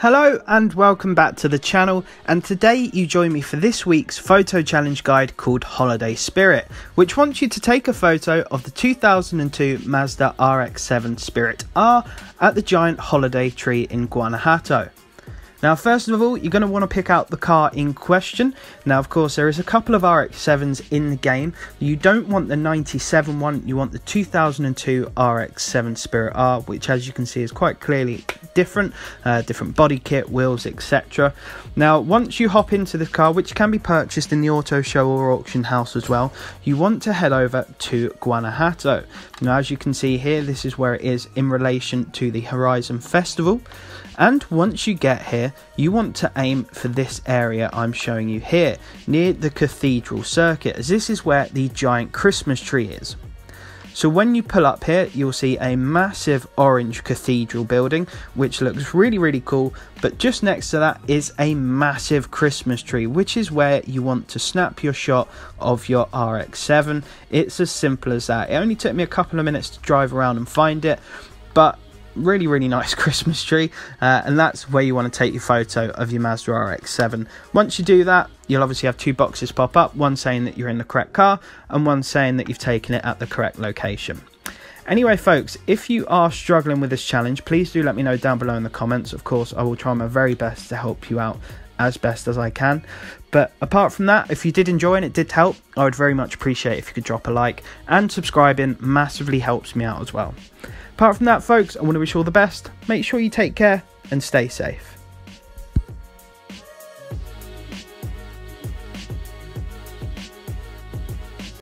Hello and welcome back to the channel and today you join me for this week's photo challenge guide called Holiday Spirit which wants you to take a photo of the 2002 Mazda RX-7 Spirit R at the giant holiday tree in Guanajuato. Now, first of all, you're going to want to pick out the car in question. Now, of course, there is a couple of RX-7s in the game. You don't want the 97 one, you want the 2002 RX-7 Spirit R, which as you can see is quite clearly different, uh, different body kit, wheels, etc. Now, once you hop into the car, which can be purchased in the auto show or auction house as well, you want to head over to Guanajuato. Now, as you can see here, this is where it is in relation to the Horizon Festival. And once you get here, you want to aim for this area I'm showing you here, near the cathedral circuit, as this is where the giant Christmas tree is. So when you pull up here, you'll see a massive orange cathedral building, which looks really, really cool. But just next to that is a massive Christmas tree, which is where you want to snap your shot of your RX-7. It's as simple as that. It only took me a couple of minutes to drive around and find it, but really really nice Christmas tree uh, and that's where you want to take your photo of your Mazda RX-7 once you do that you'll obviously have two boxes pop up one saying that you're in the correct car and one saying that you've taken it at the correct location Anyway, folks, if you are struggling with this challenge, please do let me know down below in the comments. Of course, I will try my very best to help you out as best as I can. But apart from that, if you did enjoy and it did help, I would very much appreciate if you could drop a like and subscribing massively helps me out as well. Apart from that, folks, I want to wish you all the best. Make sure you take care and stay safe.